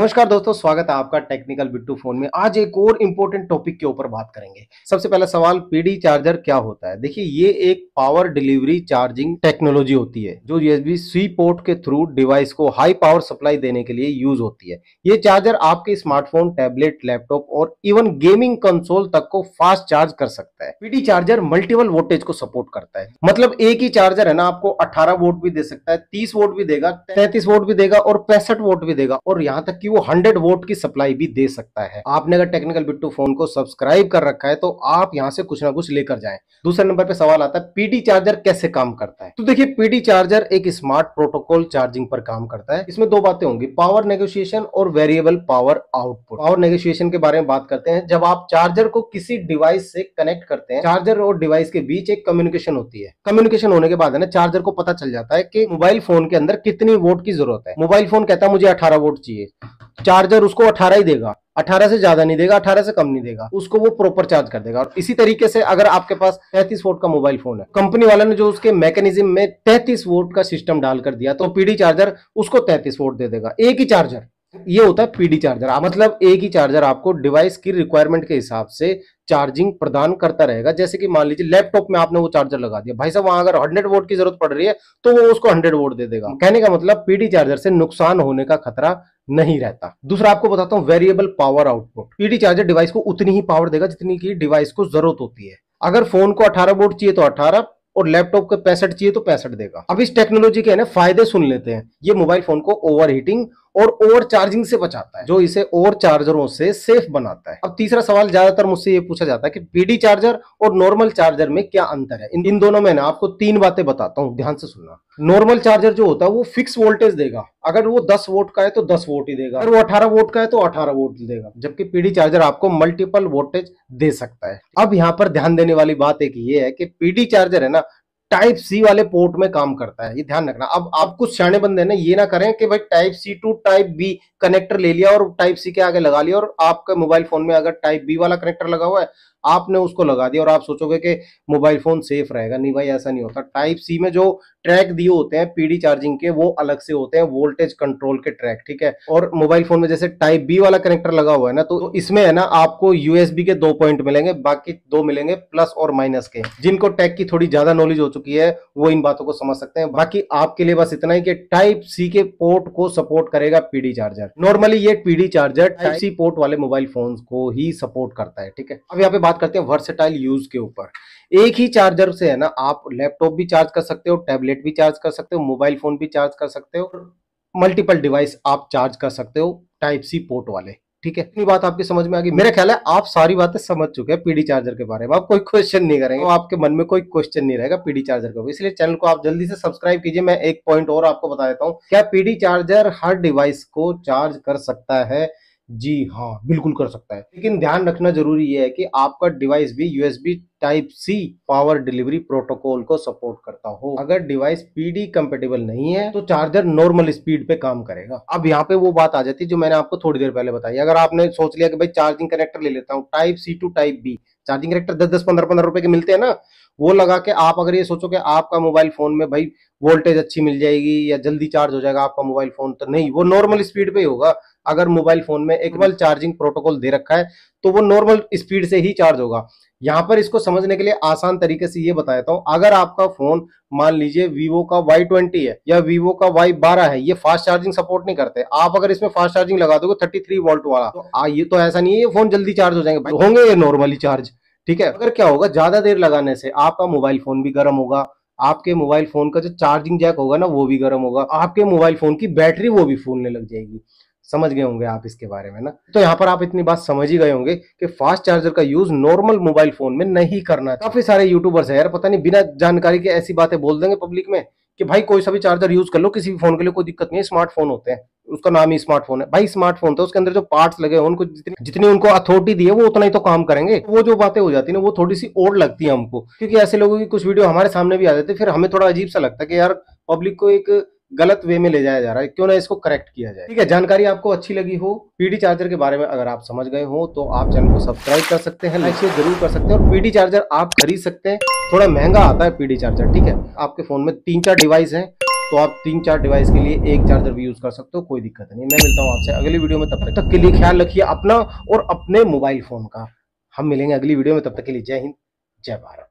नमस्कार दोस्तों, स्वागत है आपका टेक्निकल बिट्टू फ़ोन में। आज एक और इम्पोर्टेंट टॉपिक के ऊपर बात करेंगे। सबसे पहला सवाल, पीडी चार्जर क्या होता है? देखिए, ये एक पावर डिलीवरी चार्जिंग टेक्नोलॉजी होती है, जो यूएसबी सी पोर्ट के थ्रू डिवाइस को हाई पावर सप्लाई देने के लिए यूज़ होती है। ये चार्जर आपके स्मार्टफ़ोन टैबलेट लैपटॉप और इवन गेमिंग कंसोल तक को फास्ट चार्ज कर सकता है। पीडी चार्जर मल्टीपल वोल्टेज को सपोर्ट करता है। मतलब एक ही चार्जर है ना, आपको अठारह वोल्ट भी दे सकता है, तीस वोल्ट भी देगा, तैतीस वोल्ट भी देगा और पैंसठ वोल्ट भी देगा। और यहाँ तक कि वो 100 वोल्ट की सप्लाई भी दे सकता है। आपने अगर टेक्निकल बिट्टू फ़ोन को सब्सक्राइब कर रखा है तो आप यहाँ से कुछ ना कुछ लेकर जाएँ। दूसरे नंबर पे सवाल आता है, पीडी चार्जर कैसे काम करता है? तो देखिए, पीडी चार्जर एक स्मार्ट प्रोटोकॉल चार्जिंग पर काम करता है। इसमें दो बातें होंगी, पावर नेगोशिएशन और variable power output. Power negotiation के बारे में बात करते हैं। जब आप चार्जर को किसी डिवाइस से कनेक्ट करते हैं, चार्जर और डिवाइस के बीच एक कम्युनिकेशन होती है। कम्युनिकेशन होने के बाद है ना, चार्जर को पता चल जाता है कि मोबाइल फ़ोन के अंदर कितनी वोट की ज़रूरत है। मोबाइल फ़ोन कहता है, मुझे अठारह वोट चाहिए। चार्जर उसको अठारह ही देगा। अठारह से ज़्यादा नहीं देगा, अठारह से कम नहीं देगा। उसको वो प्रॉपर चार्ज कर देगा। और इसी तरीके से अगर आपके पास तैतीस वोट का मोबाइल फ़ोन है कंपनी वाले ने जो उसके मैकेनिज्म में तैतीस वोट का सिस्टम डालकर दिया तो पीडी चार्जर उसको तैतीस वोट दे देगा। एक ही चार्जर ये होता है पीडी चार्जर। मतलब एक ही चार्जर आपको डिवाइस की रिक्वायरमेंट के हिसाब से चार्जिंग प्रदान करता रहेगा। जैसे कि मान लीजिए लैपटॉप में आपने वो चार्जर लगा दिया। भाई साहब वहाँ अगर हंड्रेड वोट की ज़रूरत पड़ रही है तो वो उसको हंड्रेड वोट दे देगा। कहने का मतलब पीडी चार्जर से नुकसान होने का खतरा नहीं रहता। दूसरा आपको बताता हूँ variable power output PD charger device को उतनी ही पावर देगा जितनी की डिवाइस को ज़रूरत होती है। अगर फ़ोन को 18 वोट चाहिए तो 18 और लैपटॉप को पैंसठ चाहिए तो पैंसठ देगा। अब इस टेक्नोलॉजी के ना फ़ायदे सुन लेते हैं। ये मोबाइल फ़ोन को ओवर हीटिंग और ओवर चार्जिंग से बचाता है। जो इसे और चार्जरों से सेफ़ बनाता है। अब तीसरा सवाल ज़्यादातर मुझसे ये पूछा जाता है कि पीडी चार्जर और नॉर्मल चार्जर में क्या अंतर है? इन, इन दोनों में ना आपको तीन बातें बताता हूँ ध्यान से सुनना। नॉर्मल चार्जर जो होता है वो फिक्स वोल्टेज देगा। अगर वो 10 वोट का है तो 10 वोट ही देगा। अगर वो 18 वोट का है तो 18 वोट देगा। जबकि पीडी चार्जर आपको मल्टीपल वोल्टेज दे सकता है। अब यहाँ पर ध्यान देने वाली बात एक ये है कि पीडी चार्जर है ना टाइप सी वाले पोर्ट में काम करता है, ये ध्यान रखना। अब आप कुछ सियाने बंदे ना, ये ना करें कि भाई type C to type B connector ले लिया और टाइप सी के आगे लगा लिया और आपके मोबाइल फ़ोन में अगर टाइप बी वाला कनेक्टर लगा हुआ है, आपने उसको लगा दिया और आप सोचोगे कि मोबाइल फ़ोन सेफ़ रहेगा। नहीं भाई, ऐसा नहीं होता। टाइप सी में जो ट्रैक दिए होते हैं पीडी चार्जिंग के, वो अलग से होते हैं, वोल्टेज कंट्रोल के ट्रैक, ठीक है? और मोबाइल फ़ोन में जैसे टाइप बी वाला कनेक्टर लगा हुआ है ना तो इसमें है ना, आपको यूएसबी के दो पॉइंट मिलेंगे, बाकी दो मिलेंगे, प्लस और माइनस के। जिनको टैक की थोड़ी ज़्यादा नॉलेज हो चुकी है, वो इन बातों को समझ सकते हैं। बाकी आपके लिए बस इतना ही कि टाइप सी के पोर्ट को सपोर्ट करेगा पीडी चार्जर नॉर्मली ये PD charger type C port वाले मोबाइल फ़ोन को ही सपोर्ट करता है, ठीक है? अब यहाँ पे बात करते हैं वर्सेटाइल यूज़ के ऊपर। एक ही चार्जर से है ना, आप लैपटॉप भी चार्ज कर सकते हो टैबलेट भी चार्ज कर सकते हो मोबाइल फ़ोन भी चार्ज कर सकते हो मल्टीपल डिवाइस आप चार्ज कर सकते हो टाइप सी पोर्ट वाले, ठीक है? इतनी बात आपकी समझ में आ गई। मेरा ख्याल है आप सारी बातें समझ चुके हैं पीडी चार्जर के बारे में, आप कोई क्वेश्चन नहीं करेंगे तो आपके मन में कोई क्वेश्चन नहीं रहेगा पीडी चार्जर का इसलिए चैनल को आप जल्दी से सब्सक्राइब कीजिए, मैं एक पॉइंट और आपको बता देता हूँ, क्या पीडी चार्जर हर डिवाइस को चार्ज कर सकता है? जी हाँ बिल्कुल कर सकता है। लेकिन ध्यान रखना ज़रूरी है कि आपका डिवाइस भी USB type C power delivery protocol को सपोर्ट करता हो। अगर डिवाइस पीडी कंपेटेबल नहीं है तो चार्जर नॉर्मल स्पीड पे काम करेगा। अब यहाँ पे वो बात आ जाती है जो मैंने आपको थोड़ी देर पहले बताई। अगर आपने सोच लिया कि भाई चार्जिंग कनेक्टर ले लेता हूँ type C to type B charging connector दस दस पंद्रह पंद्रह रुपए के मिलते हैं ना वो लगा के आप अगर ये सोचो कि आपका मोबाइल फ़ोन में भाई वोल्टेज अच्छी मिल जाएगी या जल्दी चार्ज हो जाएगा आपका मोबाइल फ़ोन तो नहीं वो नॉर्मल स्पीड पे ही होगा। अगर मोबाइल फ़ोन में एकवल चार्जिंग प्रोटोकॉल दे रखा है तो वो नॉर्मल स्पीड से ही चार्ज होगा। यहाँ पर इसको समझने के लिए आसान तरीके से ये बताता हूँ। अगर आपका फ़ोन मान लीजिए वीवो का वाई ट्वेंटी है या वीवो का वाई बारह है ये फास्ट चार्जिंग सपोर्ट नहीं करते। आप अगर इसमें फास्ट चार्जिंग लगा दोगे थर्टी थ्री वोल्ट वाला तो आ, ये तो ऐसा नहीं है ये फ़ोन जल्दी चार्ज हो जाएँगे। होंगे ये नॉर्मली चार्ज ठीक है? अगर क्या होगा ज़्यादा देर लगाने से आपका मोबाइल फ़ोन भी गर्म होगा आपके मोबाइल फ़ोन का जो चार्जिंग जैक होगा ना वो भी गर्म होगा आपके मोबाइल फ़ोन की बैटरी वो भी फूलने लग जाएगी। समझ गए होंगे आप इसके बारे में, ना? तो यहाँ पर आप इतनी बात समझ ही गए होंगे कि फास्ट चार्जर का यूज़ नॉर्मल मोबाइल फ़ोन में नहीं करना। काफ़ी सारे यूट्यूबर्स है यार, पता नहीं, बिना जानकारी के ऐसी बातें बोल देंगे पब्लिक में कि भाई कोई सा भी चार्जर यूज़ कर लो, किसी भी फ़ोन के लिए कोई दिक्कत नहीं है स्मार्टफ़ोन होते हैं। उसका नाम ही स्मार्टफ़ोन है। भाई स्मार्टफ़ोन था, उसके अंदर जो पार्ट्स लगे उनको जितनी जितनी उनको अथॉरिटी दी है, वो उतना ही तो काम करेंगे। वो जो बातें हो जाती है ना, वो थोड़ी सी और लगती है हमको। क्योंकि ऐसे लोगों की कुछ वीडियो हमारे सामने भी आ जाते फिर हमें थोड़ा अजीब सा लगता है कि यार पब्लिक को एक गलत वे में ले जाया जा रहा है, क्यों ना इसको करेक्ट किया जाए। ठीक है, जानकारी आपको अच्छी लगी हो पीडी चार्जर के बारे में अगर आप समझ गए हो तो आप चैनल को सब्सक्राइब कर सकते हैं लाइक शेयर ज़रूर कर सकते हैं, और पीडी चार्जर आप खरीद सकते हैं। थोड़ा महँगा आता है पीडी चार्जर ठीक है? आपके फ़ोन में तीन चार डिवाइस है तो आप तीन चार डिवाइस के लिए एक चार्जर भी यूज़ कर सकते हो, कोई दिक्कत नहीं। मैं मिलता हूँ आपसे अगली वीडियो में, तब तक तक के लिए ख्याल रखिए अपना और अपने मोबाइल फ़ोन का। हम मिलेंगे अगली वीडियो में, तब तक के लिए जय हिंद, जय भारत।